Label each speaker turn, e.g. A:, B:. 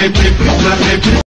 A: sempre, pra sempre.